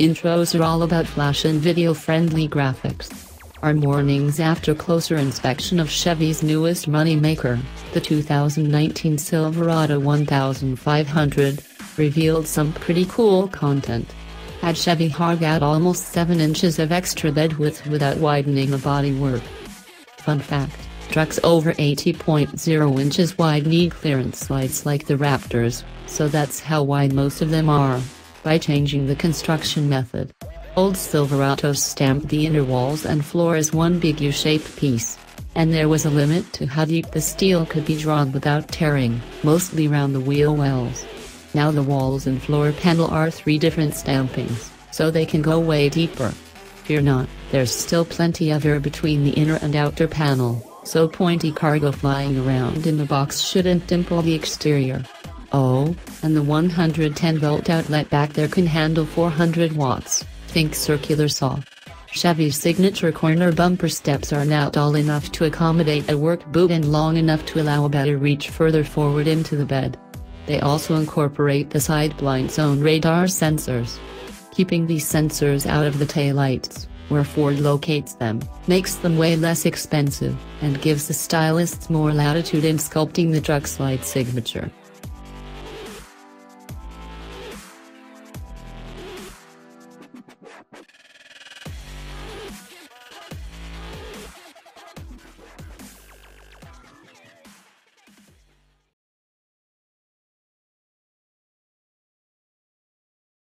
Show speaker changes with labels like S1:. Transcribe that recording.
S1: Intros are all about flash and video friendly graphics. Our mornings after closer inspection of Chevy's newest moneymaker, the 2019 Silverado 1500, revealed some pretty cool content. Had Chevy hog out almost 7 inches of extra bed width without widening the bodywork. Fun fact, trucks over 80.0 inches wide need clearance lights like the Raptors, so that's how wide most of them are. By changing the construction method, old Silverados stamped the inner walls and floor as one big U-shaped piece. And there was a limit to how deep the steel could be drawn without tearing, mostly around the wheel wells. Now the walls and floor panel are three different stampings, so they can go way deeper. Fear not, there's still plenty of air between the inner and outer panel, so pointy cargo flying around in the box shouldn't dimple the exterior. Oh, and the 110 volt outlet back there can handle 400 watts, think circular saw. Chevy's signature corner bumper steps are now tall enough to accommodate a work boot and long enough to allow a better reach further forward into the bed. They also incorporate the side blind zone radar sensors. Keeping these sensors out of the taillights, where Ford locates them, makes them way less expensive, and gives the stylists more latitude in sculpting the truck's light signature.